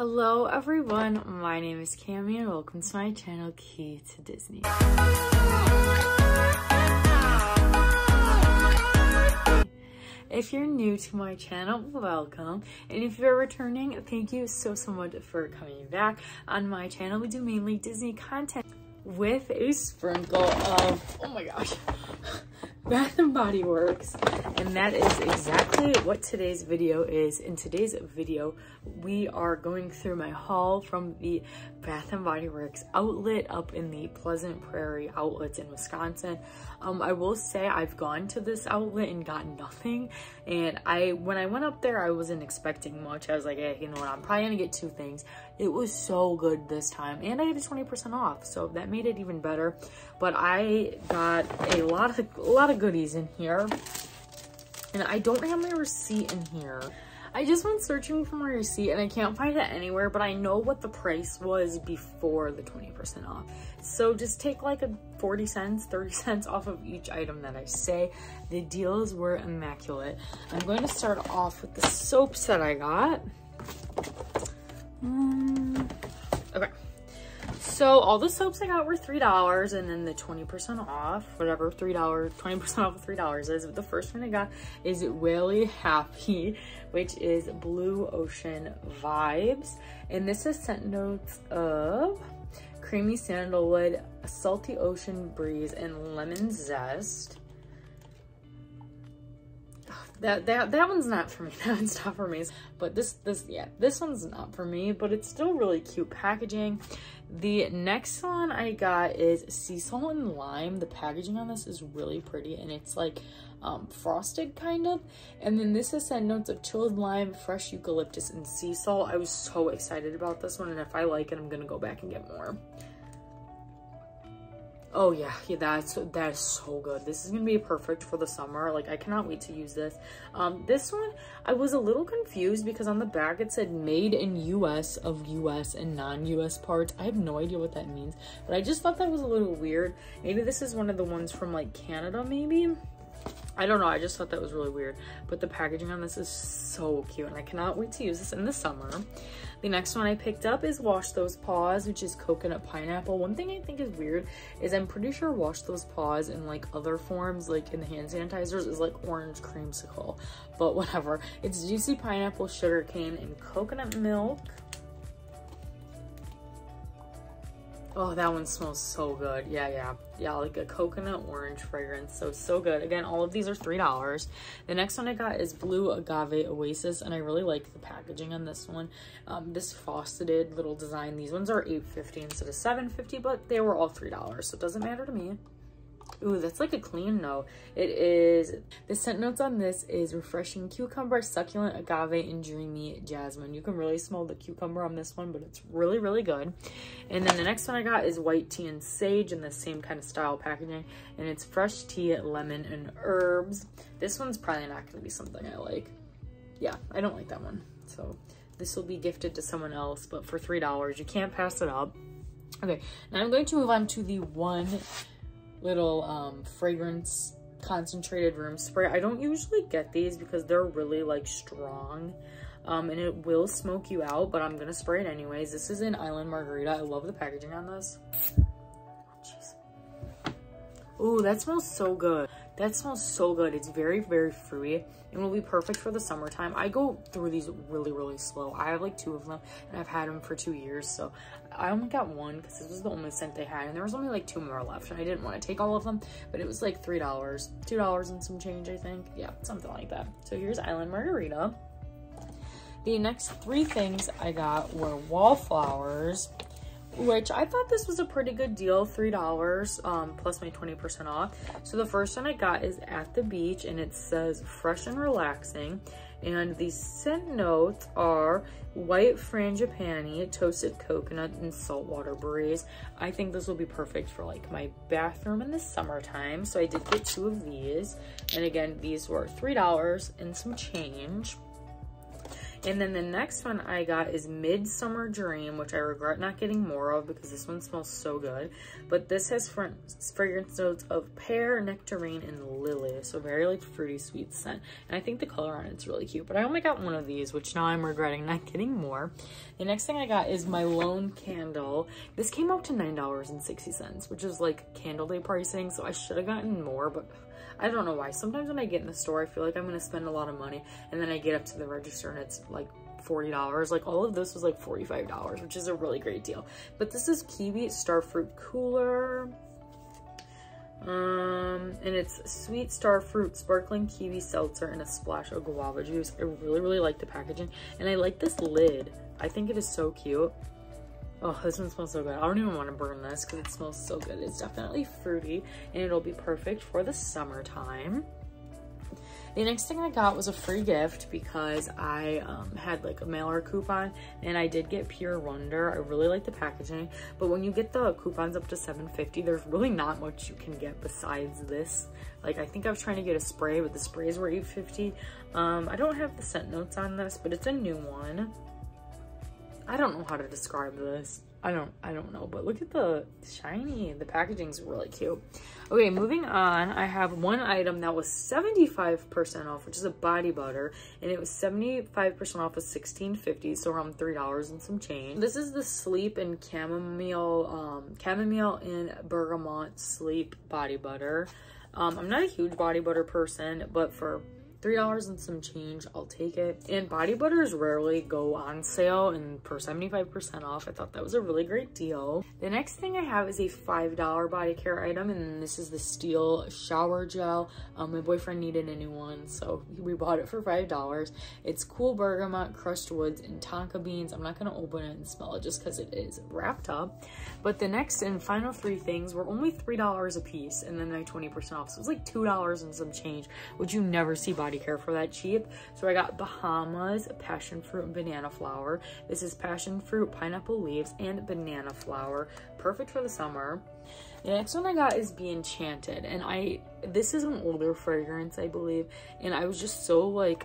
Hello everyone, my name is Kami and welcome to my channel Key to Disney. If you're new to my channel, welcome. And if you're returning, thank you so, so much for coming back. On my channel, we do mainly Disney content with a sprinkle of, oh my gosh, Bath and Body Works. And that is exactly what today's video is. In today's video, we are going through my haul from the Bath and Body Works outlet up in the Pleasant Prairie outlets in Wisconsin. Um, I will say I've gone to this outlet and got nothing. And I, when I went up there, I wasn't expecting much. I was like, hey, you know what, I'm probably gonna get two things. It was so good this time. And I had a 20% off, so that made it even better. But I got a lot of, a lot of goodies in here. And I don't have my receipt in here. I just went searching for my receipt and I can't find it anywhere, but I know what the price was before the 20% off. So just take like a 40 cents, 30 cents off of each item that I say. The deals were immaculate. I'm going to start off with the soaps that I got. Um. So all the soaps I got were $3 and then the 20% off, whatever $3, 20% off of $3 is. But the first one I got is Really Happy, which is Blue Ocean Vibes. And this is scent notes of creamy sandalwood, salty ocean breeze, and lemon zest that that that one's not for me. That one's not for me. But this this yeah this one's not for me but it's still really cute packaging. The next one i got is sea salt and lime. The packaging on this is really pretty and it's like um, frosted kind of. And then this has scent notes of chilled lime fresh eucalyptus and sea salt i was so excited about this one and if i like it i'm gonna go back and get more Oh yeah, yeah, that's that is so good. This is gonna be perfect for the summer. Like I cannot wait to use this. Um, this one I was a little confused because on the back it said made in US of US and non-US parts. I have no idea what that means, but I just thought that was a little weird. Maybe this is one of the ones from like Canada, maybe. I don't know, I just thought that was really weird. But the packaging on this is so cute and I cannot wait to use this in the summer. The next one I picked up is Wash Those Paws, which is coconut pineapple. One thing I think is weird is I'm pretty sure Wash Those Paws in like other forms, like in the hand sanitizers, is like orange creamsicle. But whatever. It's juicy pineapple, sugar cane, and coconut milk. Oh, that one smells so good. Yeah, yeah. Yeah, like a coconut orange fragrance. So, so good. Again, all of these are $3. The next one I got is Blue Agave Oasis, and I really like the packaging on this one. Um, this faceted little design. These ones are $8.50 instead of $7.50, but they were all $3, so it doesn't matter to me. Ooh, that's like a clean note. It is, the scent notes on this is refreshing cucumber, succulent agave, and dreamy jasmine. You can really smell the cucumber on this one, but it's really, really good. And then the next one I got is white tea and sage in the same kind of style packaging. And it's fresh tea, lemon, and herbs. This one's probably not going to be something I like. Yeah, I don't like that one. So this will be gifted to someone else, but for $3, you can't pass it up. Okay, now I'm going to move on to the one little um, fragrance concentrated room spray. I don't usually get these because they're really like strong um, and it will smoke you out, but I'm gonna spray it anyways. This is an Island Margarita. I love the packaging on this. Oh, that smells so good. That smells so good. It's very, very fruity and will be perfect for the summertime. I go through these really, really slow. I have like two of them and I've had them for two years. So I only got one because this was the only scent they had and there was only like two more left and I didn't want to take all of them, but it was like $3, $2 and some change, I think. Yeah, something like that. So here's Island Margarita. The next three things I got were wallflowers which I thought this was a pretty good deal, $3 um, plus my 20% off. So the first one I got is At the Beach and it says fresh and relaxing. And the scent notes are white frangipani, toasted coconut, and saltwater breeze. I think this will be perfect for like my bathroom in the summertime. So I did get two of these. And again, these were $3 and some change. And then the next one I got is Midsummer Dream, which I regret not getting more of because this one smells so good. But this has fragrance notes of pear, nectarine, and lily. So very like fruity sweet scent. And I think the color on it's really cute. But I only got one of these, which now I'm regretting not getting more. The next thing I got is my Lone Candle. This came out to $9.60, which is like candle day pricing. So I should have gotten more, but I don't know why. Sometimes when I get in the store, I feel like I'm going to spend a lot of money. And then I get up to the register and it's like $40. Like all of this was like $45, which is a really great deal. But this is Kiwi Starfruit Cooler. Um, and it's sweet star fruit, sparkling kiwi seltzer, and a splash of guava juice. I really, really like the packaging. And I like this lid. I think it is so cute. Oh, this one smells so good. I don't even want to burn this because it smells so good. It's definitely fruity and it'll be perfect for the summertime. The next thing I got was a free gift because I um, had like a mailer coupon and I did get Pure Wonder. I really like the packaging, but when you get the coupons up to 750, there's really not much you can get besides this. Like I think I was trying to get a spray, but the sprays were 850. Um, I don't have the scent notes on this, but it's a new one. I don't know how to describe this. I don't, I don't know, but look at the shiny, the packaging's really cute. Okay, moving on, I have one item that was 75% off, which is a body butter, and it was 75% off of 16.50, so around $3 and some change. This is the Sleep and Chamomile, um, Chamomile and Bergamot Sleep Body Butter. Um, I'm not a huge body butter person, but for $3 and some change, I'll take it. And body butters rarely go on sale and for 75% off. I thought that was a really great deal. The next thing I have is a $5 body care item and this is the Steel Shower Gel. Um, my boyfriend needed a new one, so we bought it for $5. It's cool bergamot, crushed woods, and tonka beans. I'm not gonna open it and smell it just because it is wrapped up. But the next and final three things were only $3 a piece and then my 20% off. So it was like $2 and some change, which you never see body care for that cheap. So I got Bahamas, passion fruit, and banana flower. This is passion fruit, pineapple leaves, and banana flower. Perfect for the summer. The next one I got is Be Enchanted, and I, this is an older fragrance, I believe, and I was just so, like,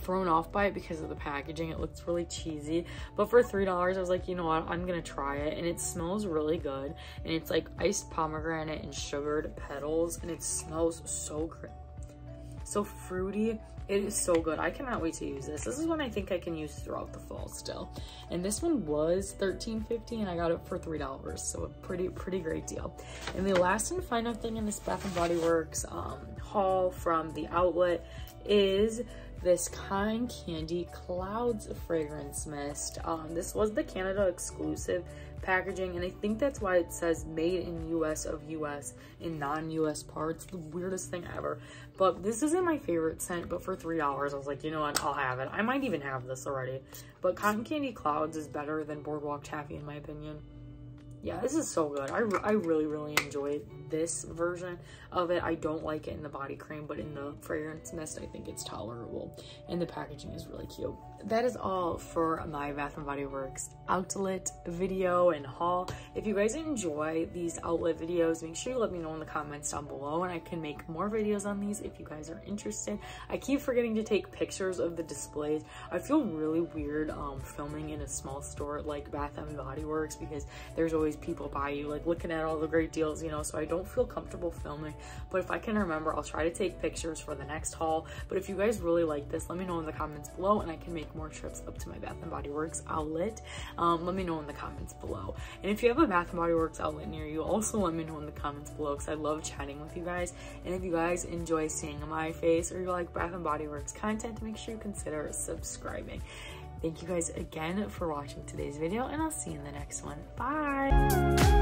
thrown off by it because of the packaging. It looks really cheesy. But for $3, I was like, you know what? I'm going to try it. And it smells really good. And it's like iced pomegranate and sugared petals. And it smells so so fruity. It is so good. I cannot wait to use this. This is one i think i can use throughout the fall still. And this one was 13.50 and i got it for three dollars so a pretty pretty great deal. And the last and final thing in this bath and body works um, haul from the outlet is this Cotton Candy Clouds fragrance mist. Um, this was the Canada exclusive packaging and I think that's why it says made in US of US in non-US parts. The weirdest thing ever. But this isn't my favorite scent, but for $3 I was like, you know what, I'll have it. I might even have this already. But Cotton Candy Clouds is better than Boardwalk Taffy in my opinion yeah, this is so good. I, I really, really enjoy this version of it. I don't like it in the body cream, but in the fragrance mist, I think it's tolerable. And the packaging is really cute. That is all for my Bath & Body Works outlet video and haul. If you guys enjoy these outlet videos, make sure you let me know in the comments down below and I can make more videos on these if you guys are interested. I keep forgetting to take pictures of the displays. I feel really weird um, filming in a small store like Bath & Body Works because there's always people by you like looking at all the great deals, you know, so I don't feel comfortable filming. But if I can remember, I'll try to take pictures for the next haul. But if you guys really like this, let me know in the comments below and I can make more trips up to my Bath & Body Works outlet. Um, let me know in the comments below. And if you have a Bath & Body Works outlet near you, also let me know in the comments below because I love chatting with you guys. And if you guys enjoy seeing my face or you like Bath & Body Works content, make sure you consider subscribing. Thank you guys again for watching today's video and I'll see you in the next one. Bye!